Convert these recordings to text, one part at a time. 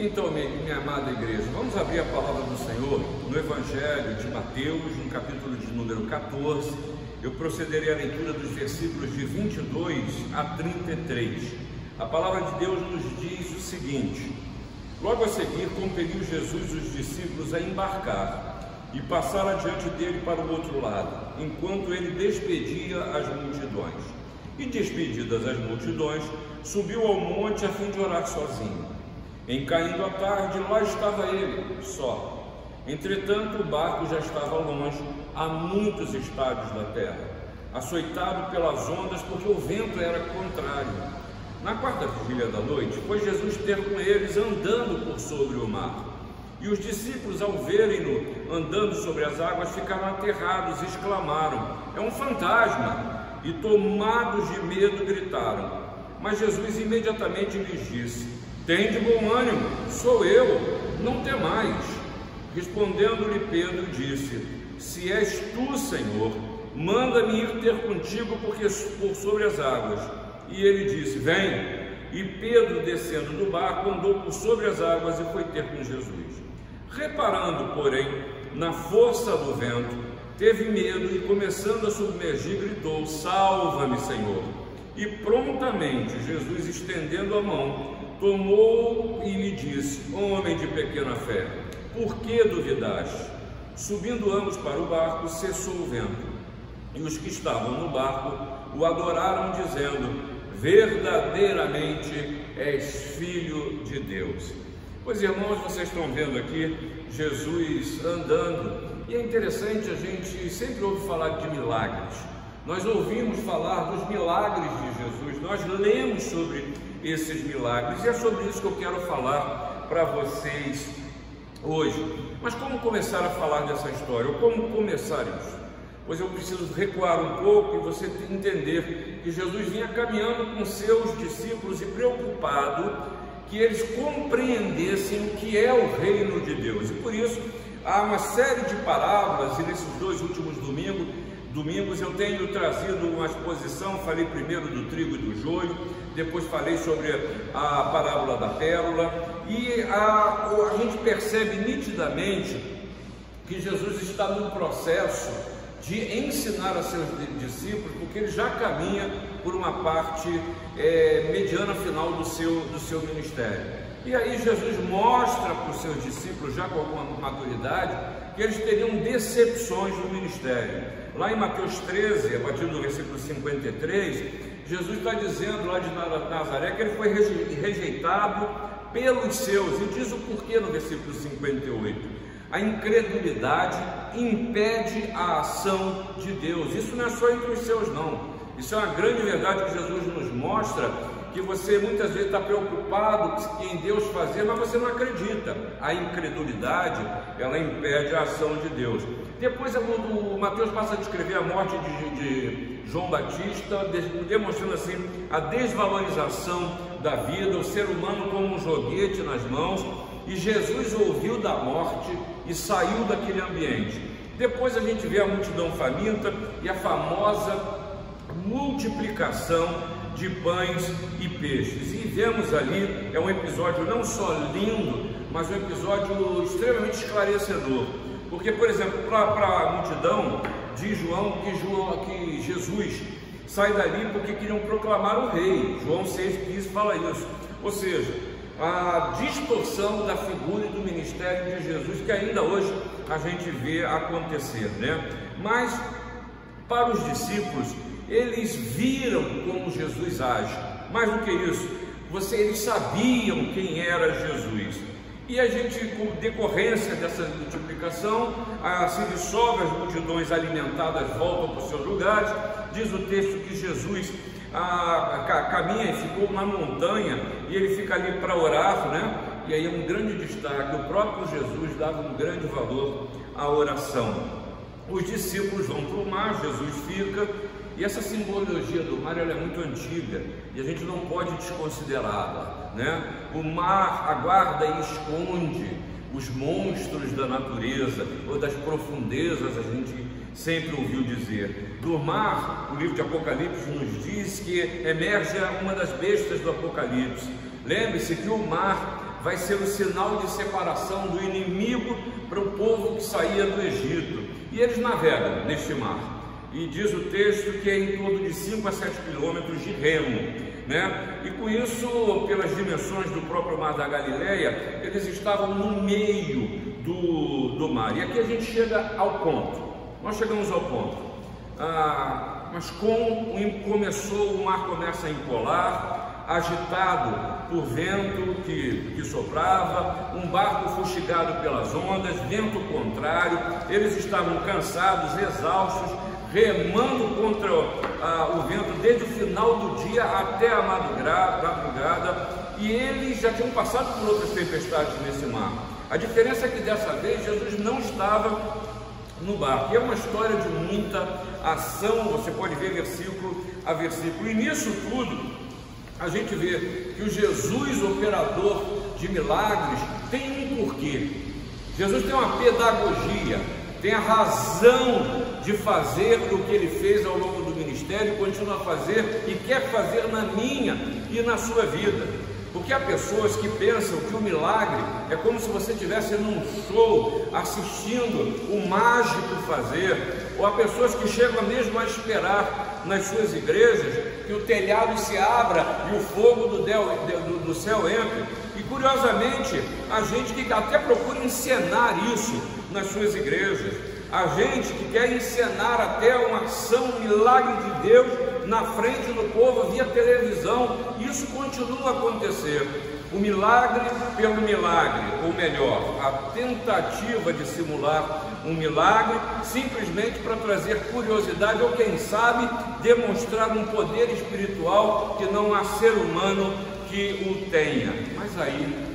Então, minha, minha, amada igreja, vamos abrir a palavra do Senhor no Evangelho de Mateus, no capítulo de número 14. Eu procederei à leitura dos versículos de 22 a 33. A palavra de Deus nos diz o seguinte: Logo a seguir, compeliu Jesus os discípulos a embarcar e passar adiante dele para o outro lado, enquanto ele despedia as multidões. E despedidas as multidões, subiu ao monte a fim de orar sozinho. Em caindo a tarde, lá estava ele, só. Entretanto, o barco já estava longe, a muitos estádios da terra, açoitado pelas ondas, porque o vento era contrário. Na quarta vigília da noite, foi Jesus ter com eles andando por sobre o mar. E os discípulos, ao verem-no andando sobre as águas, ficaram aterrados e exclamaram: É um fantasma! E tomados de medo, gritaram. Mas Jesus imediatamente lhes disse: tem de bom ânimo, sou eu, não temais. Respondendo-lhe Pedro, disse: Se és tu, Senhor, manda-me ir ter contigo porque por sobre as águas. E ele disse: Vem. E Pedro, descendo do barco, andou por sobre as águas e foi ter com Jesus. Reparando, porém, na força do vento, teve medo e, começando a submergir, gritou: Salva-me, Senhor. E prontamente Jesus, estendendo a mão, tomou e lhe disse: Homem de pequena fé, por que duvidaste? Subindo ambos para o barco, cessou o vento. E os que estavam no barco o adoraram, dizendo: Verdadeiramente és filho de Deus. Pois irmãos, vocês estão vendo aqui Jesus andando, e é interessante a gente sempre ouve falar de milagres. Nós ouvimos falar dos milagres de Jesus, nós lemos sobre esses milagres. E é sobre isso que eu quero falar para vocês hoje. Mas como começar a falar dessa história? Ou como começar isso? Pois eu preciso recuar um pouco e você entender que Jesus vinha caminhando com seus discípulos e preocupado que eles compreendessem o que é o reino de Deus. E por isso há uma série de parábolas, e nesses dois últimos domingos domingos eu tenho trazido uma exposição, falei primeiro do trigo e do joio, depois falei sobre a parábola da pérola, e a, a gente percebe nitidamente que Jesus está num processo de ensinar a seus discípulos, porque ele já caminha por uma parte é, mediana final do seu, do seu ministério. E aí Jesus mostra para os seus discípulos, já com alguma maturidade, que eles teriam decepções no ministério. Lá em Mateus 13, a partir do versículo 53, Jesus está dizendo lá de Nazaré que ele foi rejeitado pelos seus, e diz o porquê no versículo 58. A incredulidade impede a ação de Deus. Isso não é só entre os seus, não. Isso é uma grande verdade que Jesus nos mostra que você muitas vezes está preocupado em Deus fazer, mas você não acredita. A incredulidade, ela impede a ação de Deus. Depois o Mateus passa a descrever a morte de, de João Batista, demonstrando assim a desvalorização da vida, o ser humano como um joguete nas mãos, e Jesus ouviu da morte e saiu daquele ambiente. Depois a gente vê a multidão faminta e a famosa multiplicação de pães e peixes. E vemos ali, é um episódio não só lindo, mas um episódio extremamente esclarecedor. Porque, por exemplo, para a multidão, diz João que, João que Jesus sai dali porque queriam proclamar o rei. João 6,15 fala isso. Ou seja, a distorção da figura e do ministério de Jesus que ainda hoje a gente vê acontecer, né? Mas para os discípulos eles viram como Jesus age. Mais do que isso, você, eles sabiam quem era Jesus. E a gente, com decorrência dessa multiplicação, se dissolve as multidões alimentadas voltam para os seus lugares. Diz o texto que Jesus a, a, caminha e ficou na montanha e ele fica ali para orar, né? E aí é um grande destaque. O próprio Jesus dava um grande valor à oração. Os discípulos vão para o mar, Jesus fica, e essa simbologia do mar é muito antiga e a gente não pode desconsiderá-la. Né? O mar aguarda e esconde os monstros da natureza ou das profundezas, a gente sempre ouviu dizer. Do mar, o livro de Apocalipse nos diz que emerge uma das bestas do Apocalipse. Lembre-se que o mar vai ser o sinal de separação do inimigo para o povo que saía do Egito. E eles navegam neste mar. E diz o texto que é em torno de 5 a 7 quilômetros de remo. Né? E com isso, pelas dimensões do próprio mar da Galileia, eles estavam no meio do, do mar. E aqui a gente chega ao ponto. Nós chegamos ao ponto. Ah, mas com começou, o mar começa a empolar, agitado por vento que, que soprava, um barco fustigado pelas ondas, vento contrário, eles estavam cansados, exaustos, remando contra ah, o vento desde o final do dia até a madrugada, e eles já tinham passado por outras tempestades nesse mar. A diferença é que dessa vez Jesus não estava no barco. E é uma história de muita ação, você pode ver versículo a versículo. E nisso tudo, a gente vê que o Jesus operador de milagres tem um porquê. Jesus tem uma pedagogia, tem a razão de fazer o que ele fez ao longo do ministério, continua a fazer e quer fazer na minha e na sua vida. Porque há pessoas que pensam que o milagre é como se você estivesse num show assistindo o mágico fazer, ou há pessoas que chegam mesmo a esperar nas suas igrejas que o telhado se abra e o fogo do, del, do, do céu entre. E curiosamente, a gente que até procura encenar isso nas suas igrejas, a gente que quer encenar até uma ação, um milagre de Deus na frente do povo via televisão, isso continua a acontecer. O milagre pelo milagre, ou melhor, a tentativa de simular um milagre simplesmente para trazer curiosidade ou, quem sabe, demonstrar um poder espiritual que não há ser humano que o tenha. Mas aí,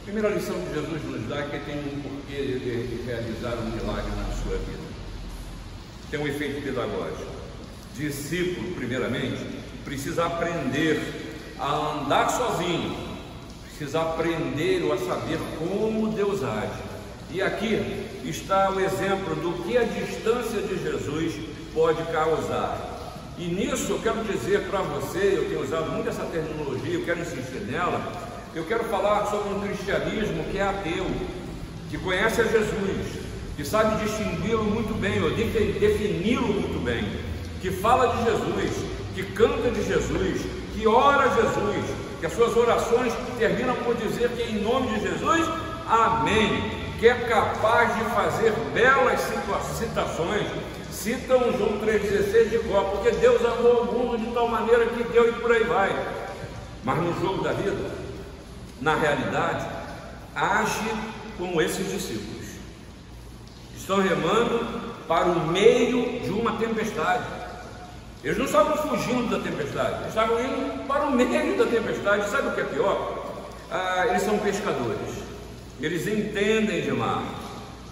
a primeira lição que Jesus nos dá é que tem um porquê de realizar um milagre na sua vida. Tem um efeito pedagógico. Discípulo, primeiramente, precisa aprender a andar sozinho, precisa aprender ou a saber como Deus age. E aqui está o exemplo do que a distância de Jesus pode causar. E nisso eu quero dizer para você, eu tenho usado muito essa terminologia, eu quero insistir nela, eu quero falar sobre um cristianismo que é ateu, que conhece a Jesus, que sabe distingui-lo muito bem, ou defini-lo muito bem, que fala de Jesus, que canta de Jesus, que ora a Jesus, que as suas orações terminam por dizer que em nome de Jesus, amém que é capaz de fazer belas citações, citam João 3,16 de cor, porque Deus amou o mundo de tal maneira que deu e por aí vai. Mas no jogo da vida, na realidade, age como esses discípulos. Estão remando para o meio de uma tempestade. Eles não estavam fugindo da tempestade, eles estavam indo para o meio da tempestade. Sabe o que é pior? Ah, eles são pescadores. Eles entendem de mar,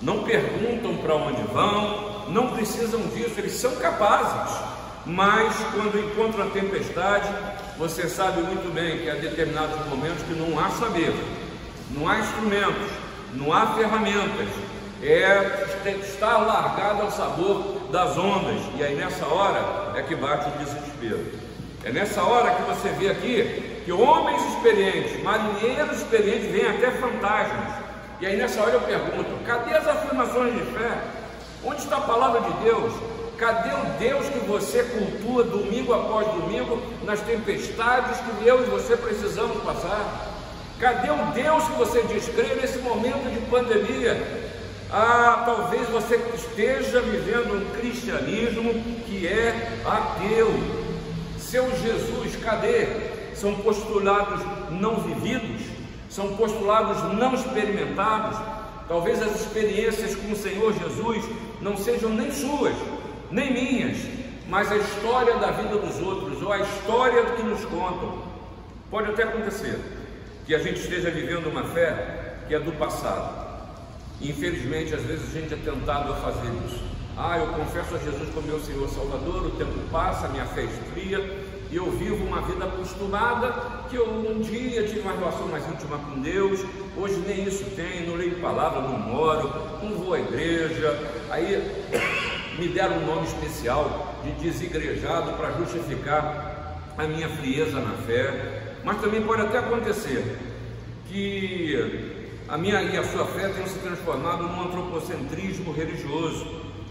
não perguntam para onde vão, não precisam disso, eles são capazes. Mas quando encontram a tempestade, você sabe muito bem que há determinados momentos que não há saber, não há instrumentos, não há ferramentas, é está largado ao sabor das ondas, e aí nessa hora é que bate o desespero. É nessa hora que você vê aqui que homens experientes, marinheiros experientes, veem até fantasmas. E aí nessa hora eu pergunto: cadê as afirmações de fé? Onde está a palavra de Deus? Cadê o Deus que você cultua domingo após domingo nas tempestades que eu e você precisamos passar? Cadê o Deus que você descreve nesse momento de pandemia? Ah, talvez você esteja vivendo um cristianismo que é ateu. Seu Jesus, cadê? são postulados não vividos, são postulados não experimentados. Talvez as experiências com o Senhor Jesus não sejam nem suas, nem minhas, mas a história da vida dos outros, ou a história que nos contam. Pode até acontecer que a gente esteja vivendo uma fé que é do passado. Infelizmente, às vezes a gente é tentado a fazer isso. Ah, eu confesso a Jesus como meu Senhor Salvador, o tempo passa, minha fé esfria, e eu vivo uma vida acostumada, que eu um dia tive uma relação mais íntima com Deus, hoje nem isso tenho, não leio palavra, não moro, não vou à igreja, aí me deram um nome especial de desigrejado para justificar a minha frieza na fé, mas também pode até acontecer que a minha e a sua fé tenham se transformado num antropocentrismo religioso,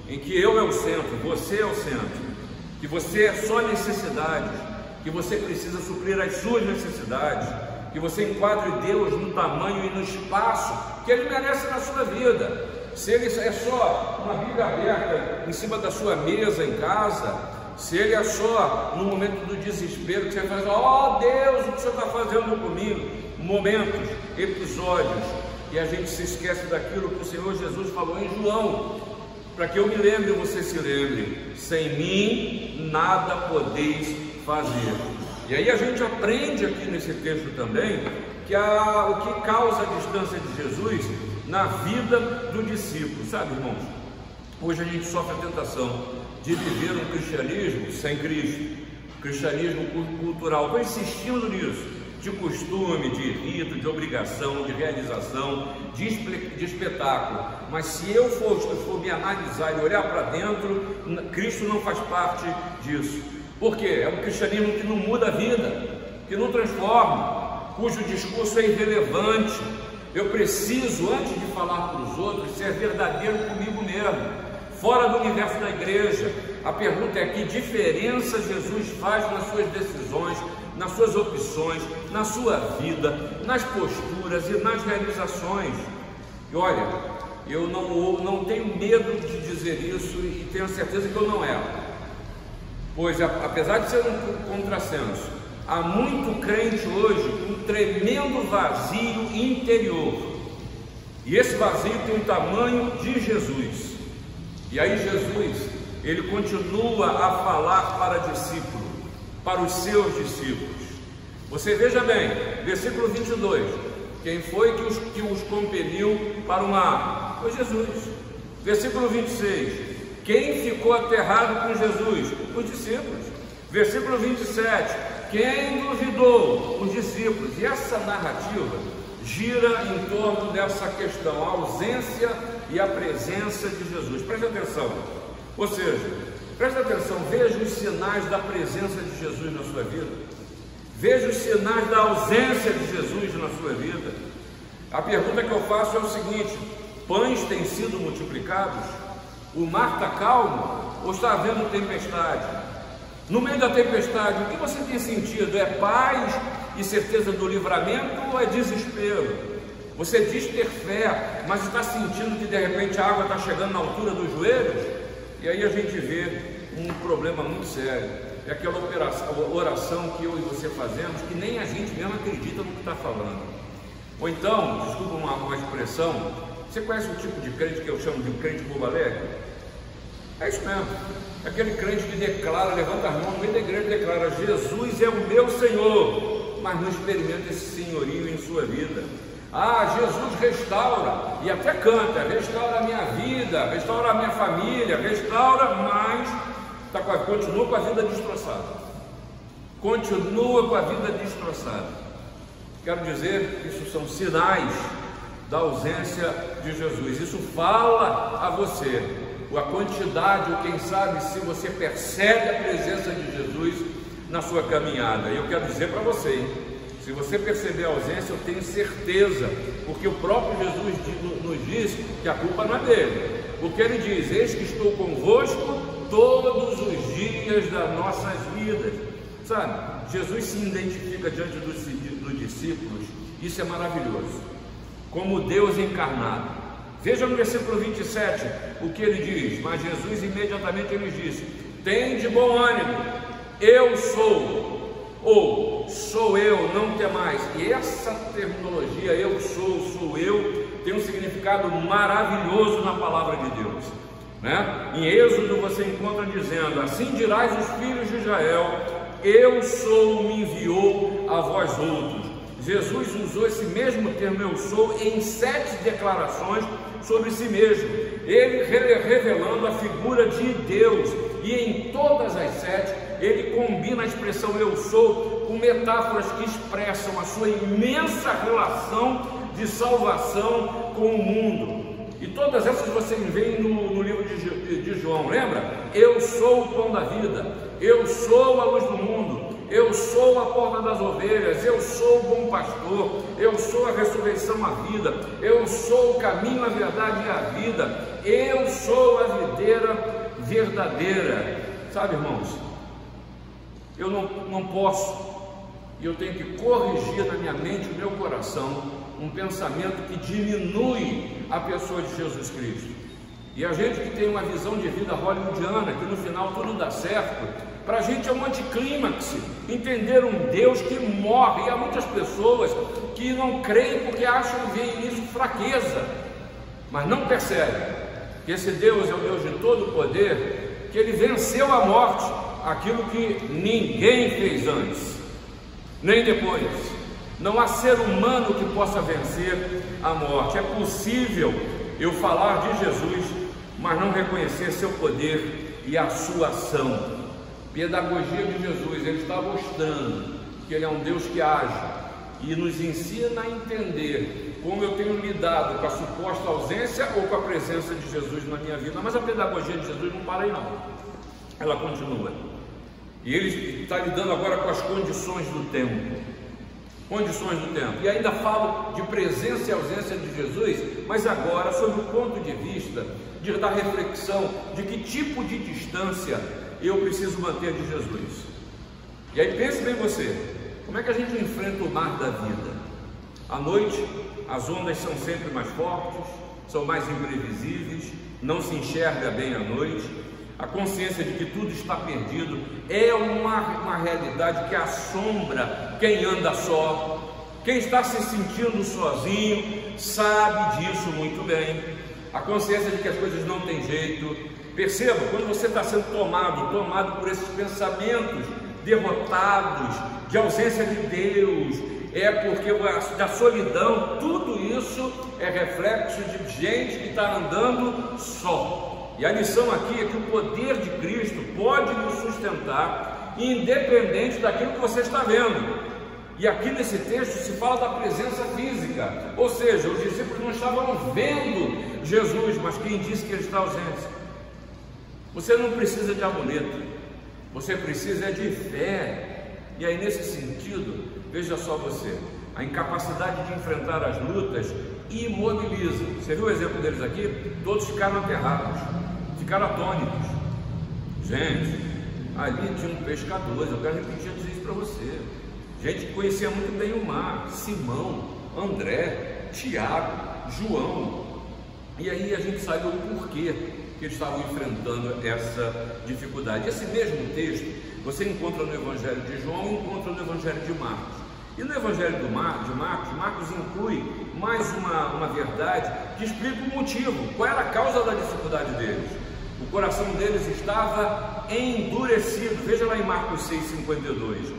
em que eu é o centro, você é o centro, que você é só necessidades, que você precisa suprir as suas necessidades, que você enquadre Deus no tamanho e no espaço que Ele merece na sua vida. Se Ele é só uma Bíblia aberta em cima da sua mesa em casa, se Ele é só no momento do desespero que você faz, ó oh, Deus, o que você está fazendo comigo? Momentos, episódios, e a gente se esquece daquilo que o Senhor Jesus falou em João, para que eu me lembre você se lembre: sem mim nada podeis fazer. E aí a gente aprende aqui nesse texto também que a, o que causa a distância de Jesus na vida do discípulo, sabe, irmãos? Hoje a gente sofre a tentação de viver um cristianismo sem Cristo, cristianismo cultural. Estou insistindo nisso, de costume, de rito, de obrigação, de realização, de, de espetáculo. Mas se eu for, for me analisar e olhar para dentro, Cristo não faz parte disso. Por quê? É um cristianismo que não muda a vida, que não transforma, cujo discurso é irrelevante. Eu preciso, antes de falar para os outros, ser verdadeiro comigo mesmo. Fora do universo da igreja, a pergunta é: que diferença Jesus faz nas suas decisões, nas suas opções, na sua vida, nas posturas e nas realizações? E olha, eu não, não tenho medo de dizer isso e tenho certeza que eu não erro. Pois, apesar de ser um contrassenso, há muito crente hoje com um tremendo vazio interior. E esse vazio tem o tamanho de Jesus. E aí, Jesus, ele continua a falar para discípulo, para os seus discípulos. Você veja bem, versículo 22. Quem foi que os, que os compeliu para o mar? Foi Jesus. Versículo 26. Quem ficou aterrado com Jesus? Os discípulos. Versículo 27. Quem duvidou? Os discípulos. E essa narrativa gira em torno dessa questão, a ausência e a presença de Jesus. Preste atenção. Ou seja, preste atenção, veja os sinais da presença de Jesus na sua vida. Veja os sinais da ausência de Jesus na sua vida. A pergunta que eu faço é o seguinte: pães têm sido multiplicados? O mar está calmo ou está havendo tempestade? No meio da tempestade, o que você tem sentido? É paz e certeza do livramento ou é desespero? Você diz ter fé, mas está sentindo que de repente a água está chegando na altura dos joelhos? E aí a gente vê um problema muito sério. É aquela operação, oração que eu e você fazemos que nem a gente mesmo acredita no que está falando. Ou então, desculpa uma, uma expressão, você conhece o tipo de crente que eu chamo de crente bobo alegre? É isso mesmo. Aquele crente que declara, levanta as mãos no meio da igreja e declara: Jesus é o meu Senhor, mas não experimenta esse senhorio em sua vida. Ah, Jesus restaura, e até canta: restaura a minha vida, restaura a minha família, restaura, mas tá com a, continua com a vida destroçada. Continua com a vida destroçada. Quero dizer que isso são sinais da ausência de Jesus. Isso fala a você a quantidade, ou quem sabe se você percebe a presença de Jesus na sua caminhada. E eu quero dizer para você, hein? se você perceber a ausência, eu tenho certeza, porque o próprio Jesus nos diz que a culpa não é dele. Porque ele diz: Eis que estou convosco todos os dias das nossas vidas. Sabe, Jesus se identifica diante dos, dos discípulos, isso é maravilhoso como Deus encarnado. Veja no versículo 27 o que ele diz. Mas Jesus imediatamente lhes disse: Tem de bom ânimo, eu sou, ou sou eu, não mais. E essa terminologia, eu sou, sou eu, tem um significado maravilhoso na palavra de Deus. Né? Em Êxodo você encontra dizendo: Assim dirás os filhos de Israel: Eu sou, me enviou a vós outros. Jesus usou esse mesmo termo eu sou em sete declarações sobre si mesmo, ele revelando a figura de Deus, e em todas as sete ele combina a expressão eu sou com metáforas que expressam a sua imensa relação de salvação com o mundo. E todas essas você vê no, no livro de, de João, lembra? Eu sou o pão da vida, eu sou a luz do mundo, Eu sou a porta das ovelhas, eu sou o bom pastor, eu sou a ressurreição, a vida, eu sou o caminho, a verdade e a vida, eu sou a videira verdadeira. Sabe, irmãos, eu não, não posso, e eu tenho que corrigir na minha mente, no meu coração, um pensamento que diminui a pessoa de Jesus Cristo. E a gente que tem uma visão de vida hollywoodiana, que no final tudo dá certo, para a gente é um anticlímax entender um Deus que morre. E há muitas pessoas que não creem porque acham que vem nisso fraqueza, mas não percebem que esse Deus é o Deus de todo poder, que ele venceu a morte, aquilo que ninguém fez antes, nem depois. Não há ser humano que possa vencer a morte. É possível eu falar de Jesus mas não reconhecer seu poder e a sua ação. Pedagogia de Jesus, ele está mostrando que ele é um Deus que age e nos ensina a entender como eu tenho lidado com a suposta ausência ou com a presença de Jesus na minha vida. Mas a pedagogia de Jesus não para aí não, ela continua. E ele está lidando agora com as condições do tempo condições do tempo. E ainda falo de presença e ausência de Jesus, mas agora sobre o ponto de vista de, da reflexão de que tipo de distância eu preciso manter de Jesus. E aí pense bem você, como é que a gente enfrenta o mar da vida? À noite, as ondas são sempre mais fortes, são mais imprevisíveis, não se enxerga bem à noite, a consciência de que tudo está perdido é uma, uma realidade que assombra quem anda só. Quem está se sentindo sozinho sabe disso muito bem. A consciência de que as coisas não têm jeito. Perceba, quando você está sendo tomado, tomado por esses pensamentos derrotados, de ausência de Deus, é porque da solidão, tudo isso é reflexo de gente que está andando só. E a lição aqui é que o poder de Cristo pode nos sustentar, independente daquilo que você está vendo. E aqui nesse texto se fala da presença física, ou seja, os discípulos não estavam vendo Jesus, mas quem disse que ele está ausente? Você não precisa de amuleto, você precisa de fé. E aí, nesse sentido, veja só você, a incapacidade de enfrentar as lutas imobiliza. Você viu o exemplo deles aqui? Todos ficaram aterrados ficaram atônitos. Gente, ali tinham pescadores, eu quero repetir isso para você. Gente que conhecia muito bem o mar, Simão, André, Tiago, João. E aí a gente sabe o porquê que eles estavam enfrentando essa dificuldade. Esse mesmo texto você encontra no Evangelho de João e encontra no Evangelho de Marcos. E no Evangelho do Mar, de Marcos, Marcos inclui mais uma, uma verdade que explica o motivo, qual era a causa da dificuldade deles. O coração deles estava endurecido. Veja lá em Marcos 6,52.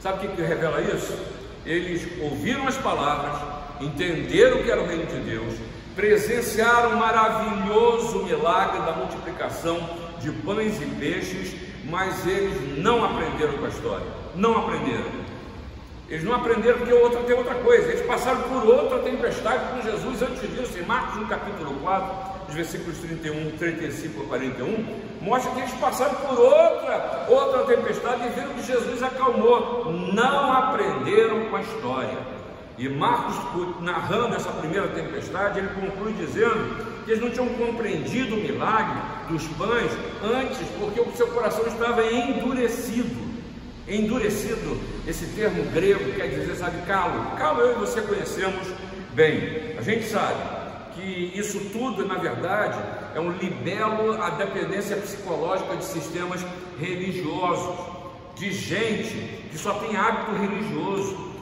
Sabe o que, que revela isso? Eles ouviram as palavras, entenderam que era o reino de Deus, presenciaram o maravilhoso milagre da multiplicação de pães e peixes, mas eles não aprenderam com a história. Não aprenderam. Eles não aprenderam porque outra tem outra coisa. Eles passaram por outra tempestade com Jesus antes disso, em Marcos no capítulo 4 os versículos 31, 35 a 41, mostra que eles passaram por outra, outra tempestade e viram que Jesus acalmou. Não aprenderam com a história. E Marcos, narrando essa primeira tempestade, ele conclui dizendo que eles não tinham compreendido o milagre dos pães antes, porque o seu coração estava endurecido. Endurecido, esse termo grego quer dizer, sabe, calo. Calo eu e você conhecemos bem. A gente sabe que isso tudo, na verdade, é um libelo à dependência psicológica de sistemas religiosos, de gente que só tem hábito religioso.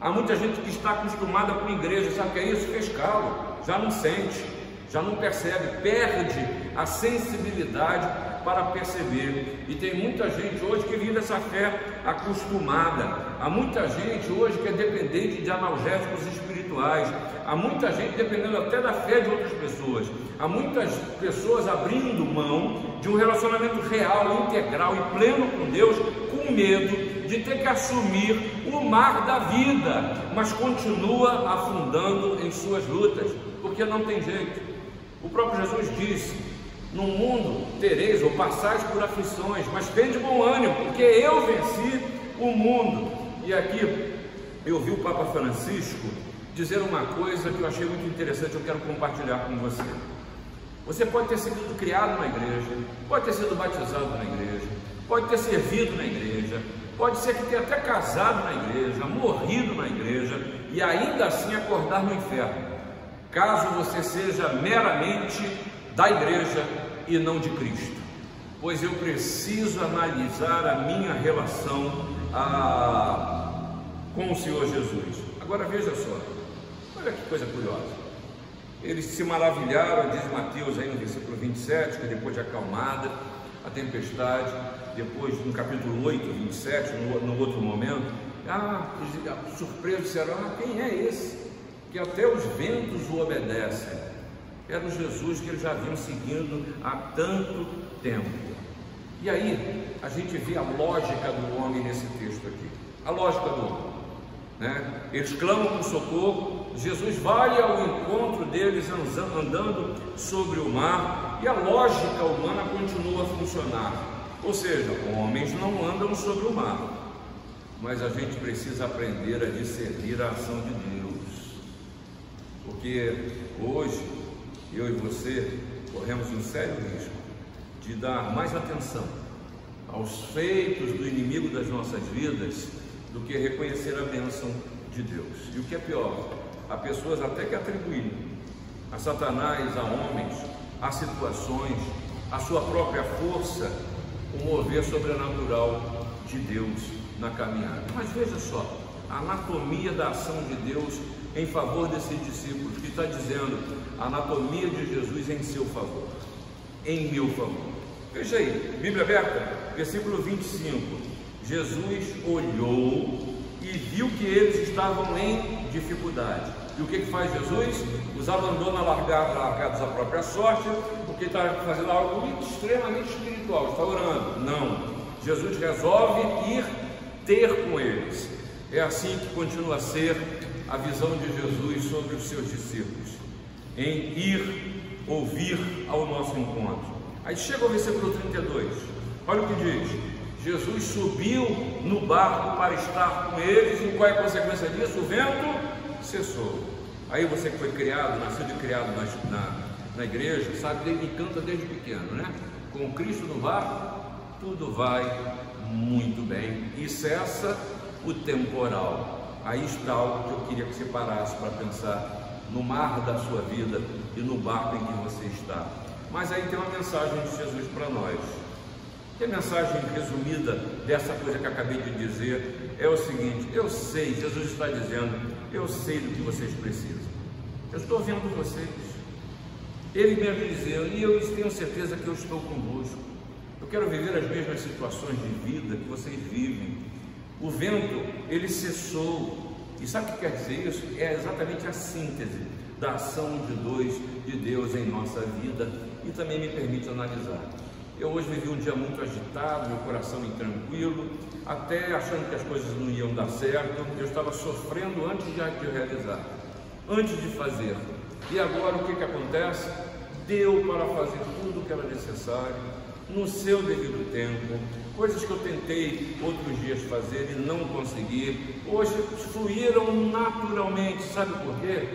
Há muita gente que está acostumada com a igreja, sabe o que é isso? Fez calo, já não sente, já não percebe, perde a sensibilidade para perceber. E tem muita gente hoje que vive essa fé acostumada. Há muita gente hoje que é dependente de analgésicos espirituais. Há muita gente dependendo até da fé de outras pessoas. Há muitas pessoas abrindo mão de um relacionamento real, integral e pleno com Deus, com medo de ter que assumir o mar da vida, mas continua afundando em suas lutas, porque não tem jeito. O próprio Jesus disse: No mundo tereis ou passais por aflições, mas tem de bom ânimo, porque eu venci o mundo. E aqui eu vi o Papa Francisco dizer uma coisa que eu achei muito interessante, eu quero compartilhar com você. Você pode ter sido criado na igreja, pode ter sido batizado na igreja, pode ter servido na igreja, pode ser que tenha até casado na igreja, morrido na igreja e ainda assim acordar no inferno, caso você seja meramente da igreja e não de Cristo. Pois eu preciso analisar a minha relação a... com o Senhor Jesus. Agora veja só, olha que coisa curiosa. Eles se maravilharam, diz Mateus aí no versículo 27, que depois de acalmada a tempestade, depois no capítulo 8, 27, no, no outro momento, ah, surpreso disseram, ah, quem é esse? Que até os ventos o obedecem. Era o Jesus que eles já vinham seguindo há tanto tempo. E aí a gente vê a lógica do homem nesse texto aqui. A lógica do homem. Né? Eles clamam por socorro, Jesus vai ao encontro deles andando sobre o mar e a lógica humana continua a funcionar. Ou seja, homens não andam sobre o mar, mas a gente precisa aprender a discernir a ação de Deus, porque hoje eu e você corremos um sério risco de dar mais atenção aos feitos do inimigo das nossas vidas do que reconhecer a bênção de Deus. E o que é pior, há pessoas até que atribuem a Satanás, a homens, a situações, a sua própria força, o mover sobrenatural de Deus na caminhada. Mas veja só, a anatomia da ação de Deus em favor desses discípulos, que está dizendo a anatomia de Jesus em seu favor, em meu favor. Veja aí, Bíblia aberta, versículo 25. Jesus olhou e viu que eles estavam em dificuldade. E o que, que faz Jesus? Os abandona largados à própria sorte, porque está fazendo algo extremamente espiritual, está orando. Não. Jesus resolve ir ter com eles. É assim que continua a ser a visão de Jesus sobre os seus discípulos, em ir ouvir ao nosso encontro. Aí chega o versículo 32, olha o que diz: Jesus subiu no barco para estar com eles, e qual é a consequência disso? O vento cessou. Aí você que foi criado, nasceu e criado na, na, na igreja, sabe, ele canta desde pequeno, né? Com Cristo no barco, tudo vai muito bem e cessa o temporal. Aí está algo que eu queria que você parasse para pensar no mar da sua vida e no barco em que você está. Mas aí tem uma mensagem de Jesus para nós. E a mensagem resumida dessa coisa que acabei de dizer é o seguinte: eu sei, Jesus está dizendo, eu sei do que vocês precisam. Eu estou vendo vocês. Ele mesmo dizendo, e eu tenho certeza que eu estou convosco. Eu quero viver as mesmas situações de vida que vocês vivem. O vento, ele cessou. E sabe o que quer dizer isso? É exatamente a síntese da ação de dois de Deus em nossa vida e também me permite analisar. Eu hoje vivi um dia muito agitado, meu coração intranquilo, até achando que as coisas não iam dar certo. Eu estava sofrendo antes de realizar, antes de fazer. E agora o que, que acontece? Deu para fazer tudo o que era necessário, no seu devido tempo, coisas que eu tentei outros dias fazer e não consegui, hoje fluíram naturalmente. Sabe por quê?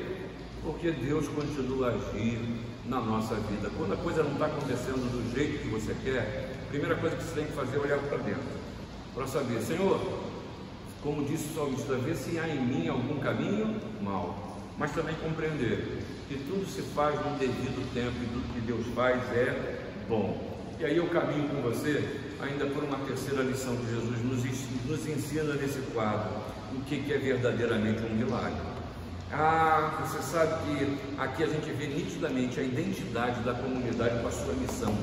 Porque Deus continua a agir na nossa vida. Quando a coisa não está acontecendo do jeito que você quer, a primeira coisa que você tem que fazer é olhar para dentro, para saber, Senhor, como disse o salmista, ver se há em mim algum caminho mal, mas também compreender que tudo se faz no devido tempo e tudo que Deus faz é bom. E aí eu caminho com você ainda por uma terceira lição que Jesus nos, ensina nesse quadro, o que, que é verdadeiramente um milagre. Ah, você sabe que aqui a gente vê nitidamente a identidade da comunidade com a sua missão,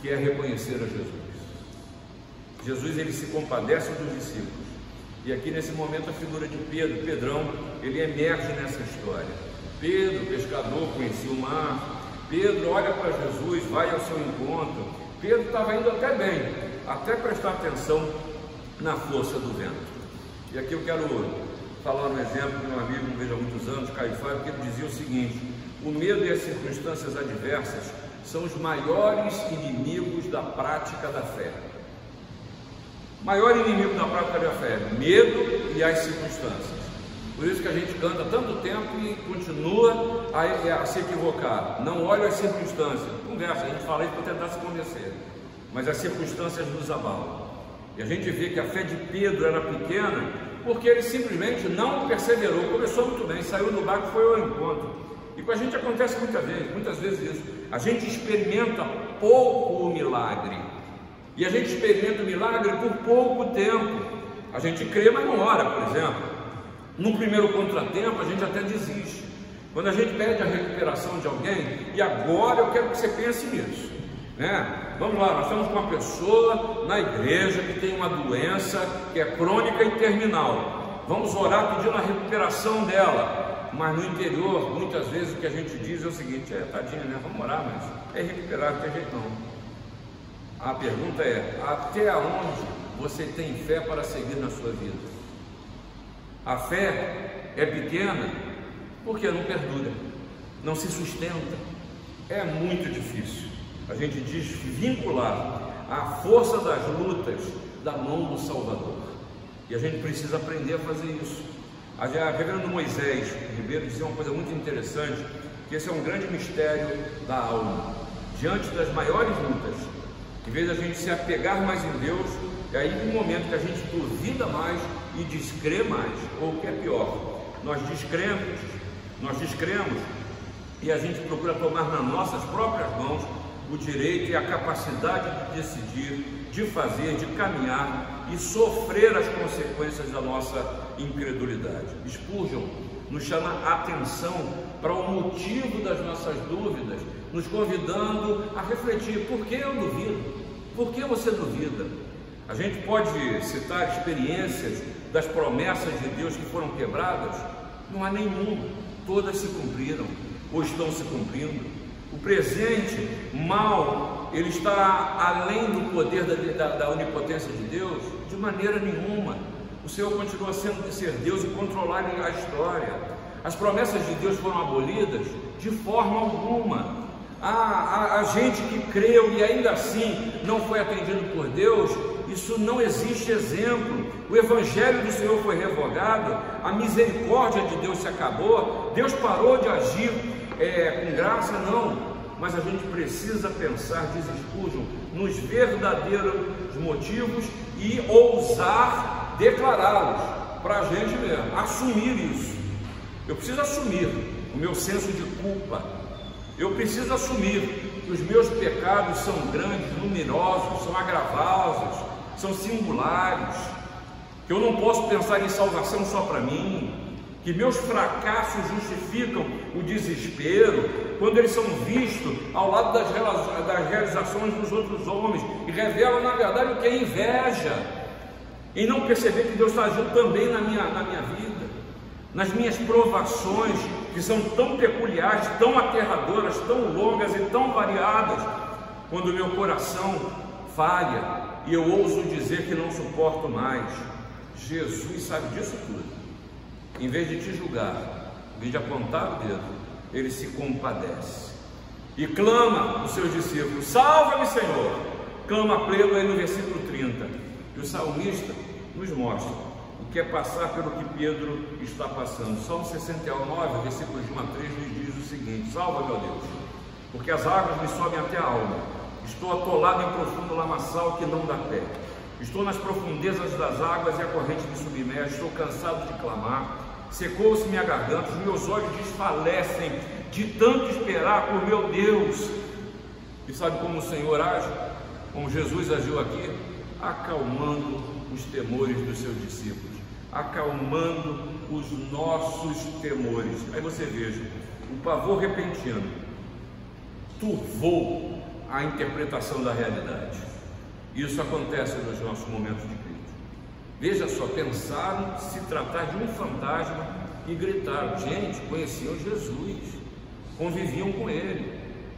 que é reconhecer a Jesus. Jesus ele se compadece dos discípulos. E aqui nesse momento a figura de Pedro, Pedrão, ele emerge nessa história. Pedro, pescador, conhecia o mar. Pedro olha para Jesus, vai ao seu encontro. Pedro estava indo até bem, até prestar atenção na força do vento. E aqui eu quero falar um exemplo de um amigo, não vejo há muitos anos, Caifás, que ele dizia o seguinte: o medo e as circunstâncias adversas são os maiores inimigos da prática da fé. Maior inimigo da prática da fé, medo e as circunstâncias. Por isso que a gente canta tanto tempo e continua a, a se equivocar. Não olha as circunstâncias. Conversa, a gente fala isso para tentar se convencer. Mas as circunstâncias nos abalam. E a gente vê que a fé de Pedro era pequena porque ele simplesmente não perseverou. Começou muito bem, saiu do barco foi ao encontro. E com a gente acontece muitas vezes, muitas vezes isso. A gente experimenta pouco o milagre. E a gente experimenta o milagre por pouco tempo. A gente crê, mas não ora, por exemplo. No primeiro contratempo, a gente até desiste. Quando a gente pede a recuperação de alguém, e agora eu quero que você pense nisso. Né? Vamos lá, nós estamos com uma pessoa na igreja que tem uma doença que é crônica e terminal. Vamos orar pedindo a recuperação dela. Mas no interior, muitas vezes o que a gente diz é o seguinte: é tadinha, né? Vamos orar, mas é recuperar, não tem jeito não. A pergunta é: até onde você tem fé para seguir na sua vida? A fé é pequena porque não perdura, não se sustenta. É muito difícil a gente desvincular a força das lutas da mão do Salvador. E a gente precisa aprender a fazer isso. A reverendo Moisés Ribeiro dizia uma coisa muito interessante, que esse é um grande mistério da alma. Diante das maiores lutas, em vez da gente se apegar mais em Deus, é aí um momento que a gente duvida mais e descrê mais, ou o que é pior, nós descremos, nós descremos e a gente procura tomar nas nossas próprias mãos o direito e a capacidade de decidir, de fazer, de caminhar e sofrer as consequências da nossa incredulidade. Spurgeon nos chama a atenção para o motivo das nossas dúvidas, nos convidando a refletir: por que eu duvido? Por que você duvida? A gente pode citar experiências das promessas de Deus que foram quebradas? Não há nenhuma, todas se cumpriram ou estão se cumprindo. O presente mal, ele está além do poder da, da, da onipotência de Deus? De maneira nenhuma. O Senhor continua sendo ser Deus e controlar a história. As promessas de Deus foram abolidas? De forma alguma. A, a, a gente que creu e ainda assim não foi atendido por Deus, isso não existe exemplo. O Evangelho do Senhor foi revogado, a misericórdia de Deus se acabou, Deus parou de agir é, com graça, não. Mas a gente precisa pensar, diz Spurgeon, nos verdadeiros motivos e ousar declará-los para a gente mesmo, assumir isso. Eu preciso assumir o meu senso de culpa. Eu preciso assumir que os meus pecados são grandes, numerosos, são agravosos, são singulares, que eu não posso pensar em salvação só para mim, que meus fracassos justificam o desespero, quando eles são vistos ao lado das, das realizações dos outros homens e revelam, na verdade, o que é inveja, em não perceber que Deus está agindo também na minha, na minha vida, nas minhas provações, que são tão peculiares, tão aterradoras, tão longas e tão variadas, quando o meu coração falha e eu ouso dizer que não suporto mais. Jesus sabe disso tudo. Em vez de te julgar, em vez de apontar o dedo, ele se compadece e clama os seus discípulos: Salva-me, Senhor! Clama pleno aí no versículo 30. E o salmista nos mostra o que é passar pelo que Pedro está passando. Salmo 69, versículos de 1 a 3, nos diz o seguinte: Salva, meu Deus, porque as águas me sobem até a alma Estou atolado em profundo lamaçal que não dá pé. Estou nas profundezas das águas e a corrente me submerge. Estou cansado de clamar. Secou-se minha garganta, os meus olhos desfalecem de tanto esperar por meu Deus. E sabe como o Senhor age? Como Jesus agiu aqui? Acalmando os temores dos seus discípulos, acalmando os nossos temores. Aí você veja, o pavor repentino turvou a interpretação da realidade. Isso acontece nos nossos momentos de crise. Veja só, pensaram se tratar de um fantasma e gritaram. Gente, conheciam Jesus, conviviam com ele.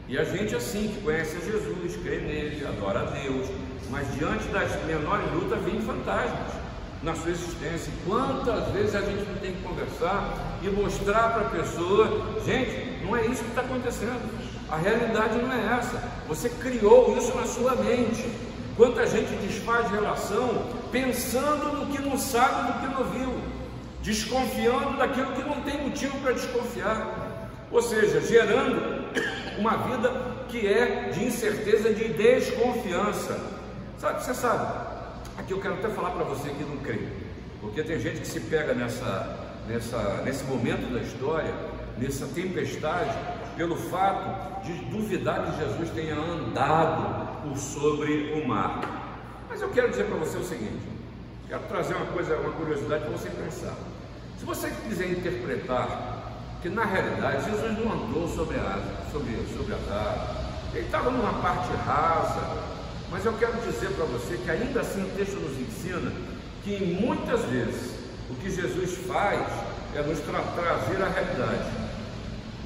E a gente assim, que conhece Jesus, crê nele, adora a Deus, mas diante das menores lutas vem fantasmas na sua existência. Quantas vezes a gente não tem que conversar e mostrar para a pessoa, gente, não é isso que está acontecendo. A realidade não é essa. Você criou isso na sua mente. Quanta gente desfaz relação pensando no que não sabe, no que não viu, desconfiando daquilo que não tem motivo para desconfiar, ou seja, gerando uma vida que é de incerteza, de desconfiança. Sabe, você sabe, aqui eu quero até falar para você que não crê, porque tem gente que se pega nessa, nessa, nesse momento da história, nessa tempestade, pelo fato de duvidar que Jesus tenha andado por sobre o mar. Mas eu quero dizer para você o seguinte: quero trazer uma coisa, uma curiosidade para você pensar. Se você quiser interpretar que na realidade Jesus não andou sobre a sobre, sobre as ele estava numa parte rasa, mas eu quero dizer para você que ainda assim o texto nos ensina que muitas vezes o que Jesus faz é nos tra trazer a realidade.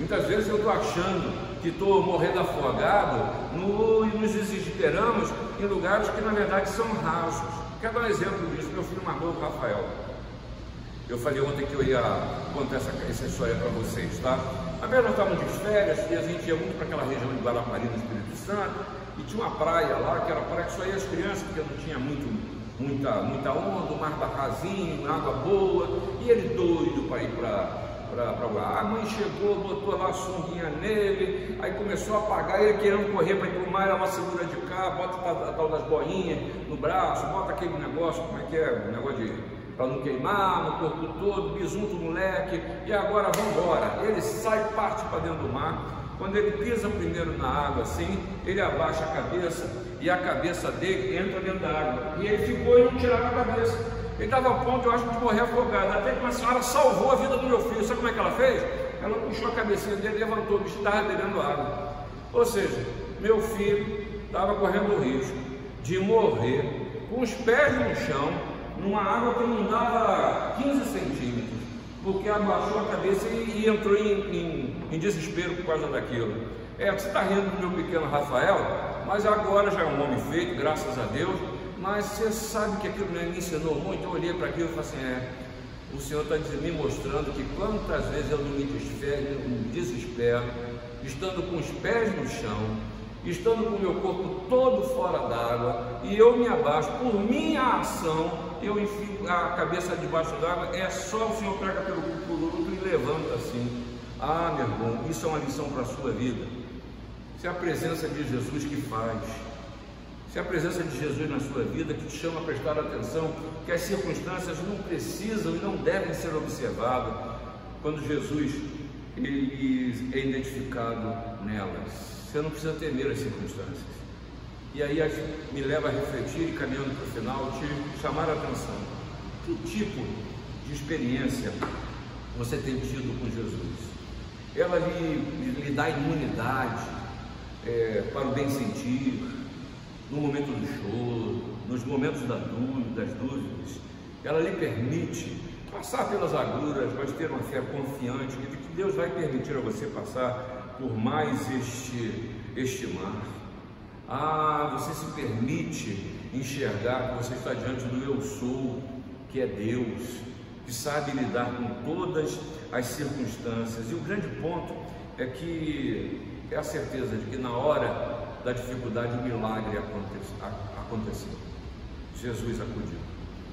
Muitas vezes eu estou achando que estou morrendo afogado, no, e nos desesperamos em lugares que na verdade são rasos. Quero dar um exemplo disso, meu filho mais Rafael. Eu falei ontem que eu ia contar essa, essa história para vocês, tá? Verdade, nós estávamos de férias e a gente ia muito para aquela região de Guarapari, no Espírito Santo, e tinha uma praia lá, que era praia que só ia as crianças, porque não tinha muito, muita, muita onda, o mar estava rasinho, água boa, e ele doido para ir para para A mãe chegou, botou lá a sunguinha nele, aí começou a apagar, ele querendo correr para ir para o mar, ela segura de cá, bota a tal das bolinhas no braço, bota aquele negócio, como é que é? O negócio de para não queimar no corpo todo, bisunto moleque, e agora vamos embora. Ele sai, parte para dentro do mar. Quando ele pisa primeiro na água assim, ele abaixa a cabeça e a cabeça dele entra dentro da água. E ele ficou e não tirava a cabeça. Ele estava a ponto, eu acho, de morrer afogado. Até que uma senhora salvou a vida do meu filho. Sabe como é que ela fez? Ela puxou a cabecinha dele, levantou, o bicho estava bebendo água. Ou seja, meu filho estava correndo o risco de morrer com os pés no chão, numa água que não dava 15 centímetros, porque abaixou a cabeça e, e entrou em, em, em, desespero por causa daquilo. É, você está rindo do meu pequeno Rafael, mas agora já é um homem feito, graças a Deus mas você sabe que aquilo me ensinou muito. Eu olhei para aquilo e falei assim: é, o Senhor está me mostrando que quantas vezes eu não me desespero, me desespero, estando com os pés no chão, estando com o meu corpo todo fora d'água, e eu me abaixo por minha ação, eu enfio a cabeça debaixo d'água, é só o Senhor pega pelo cucuruto e levanta assim. Ah, meu irmão, isso é uma lição para a sua vida. Isso é a presença de Jesus que faz. Se a presença de Jesus na sua vida que te chama a prestar atenção que as circunstâncias não precisam e não devem ser observadas quando Jesus ele é identificado nelas. Você não precisa temer as circunstâncias. E aí me leva a refletir e caminhando para o final, te chamar a atenção. Que tipo de experiência você tem tido com Jesus? Ela lhe, lhe dá imunidade é, para o bem sentir, no momento do choro, nos momentos das dúvidas, ela lhe permite passar pelas agruras, mas ter uma fé confiante de que Deus vai permitir a você passar por mais este, este mar. Ah, você se permite enxergar que você está diante do Eu Sou, que é Deus, que sabe lidar com todas as circunstâncias. E o grande ponto é que é a certeza de que na hora da dificuldade, o milagre aconteceu. Jesus acudiu.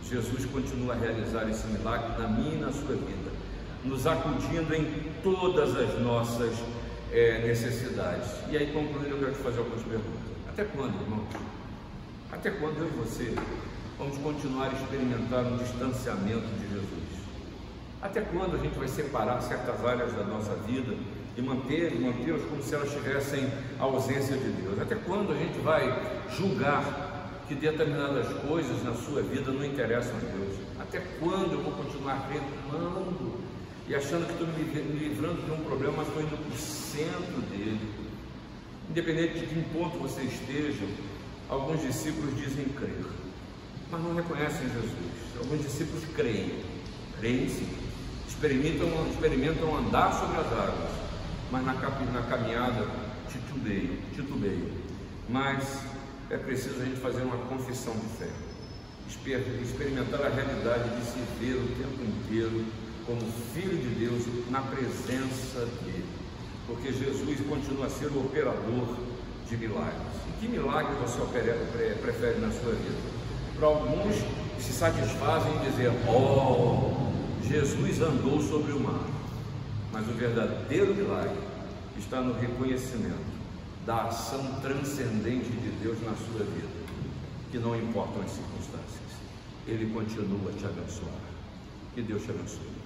Jesus continua a realizar esse milagre na minha e na sua vida, nos acudindo em todas as nossas é, necessidades. E aí, concluindo, eu quero te fazer algumas perguntas. Até quando, irmãos? Até quando eu e você vamos continuar a experimentar um distanciamento de Jesus? Até quando a gente vai separar certas áreas da nossa vida e manter, mantê-los como se elas tivessem a ausência de Deus. Até quando a gente vai julgar que determinadas coisas na sua vida não interessam a Deus? Até quando eu vou continuar reclamando e achando que estou me livrando de um problema, mas estou indo para o centro dele? Independente de que ponto você esteja, alguns discípulos dizem crer, mas não reconhecem Jesus. Alguns discípulos creem, creem sim, experimentam, experimentam andar sobre as águas, mas na, na caminhada titubeio, titubeio. Mas é preciso a gente fazer uma confissão de fé, experimentar a realidade de se ver o tempo inteiro como Filho de Deus na presença dele, porque Jesus continua a ser o operador de milagres. E que milagre você prefere na sua vida? Para alguns se satisfazem em dizer: Oh, Jesus andou sobre o mar. Mas o verdadeiro milagre está no reconhecimento da ação transcendente de Deus na sua vida, que não importam as circunstâncias, Ele continua a te abençoar. Que Deus te abençoe.